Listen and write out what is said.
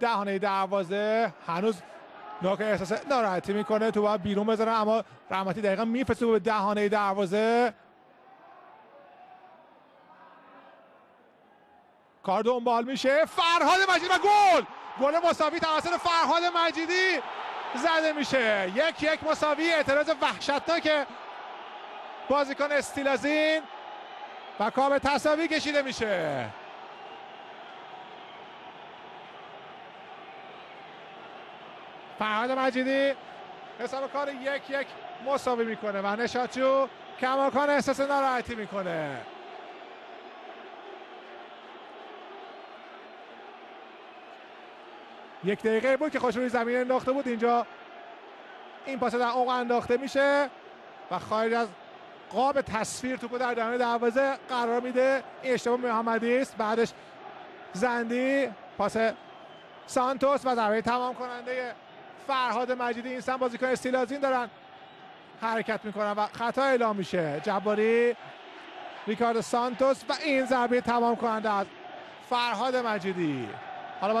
دهانه دروازه هنوز ناک احساس ناراحتی می‌کنه. تو باید بیرون بزنه اما رحمتی دقیقا میفرسته به دهانه دروازه. کار دنبال میشه. فرهاد مجیدی و گل! گل مساوی توسط فرهاد مجیدی زده میشه. یک یک مساوی. اعتراض وحشتناک بازیکن استیلازین و کام تصاوی کشیده میشه. فرهاد مجیدی. حساب کار یک یک مساوی می‌کنه. و نشاچو کماکان احساس ناراحتی می‌کنه. یک دقیقه بود که خوش روی زمین انداخته بود. اینجا این پاس در اوق انداخته میشه و خارج از قاب تصویر توپو در دهنه دروازه قرار میده. این اشتباه محمدی است. بعدش زندی پاس سانتوس و ضربه تمام کننده فرهاد مجیدی این سم بازیکن استیلازین دارن. حرکت می‌کنن و خطا اعلام میشه. جباری ریکارد سانتوس و این ضربه تمام کننده از فرهاد مجیدی. حالا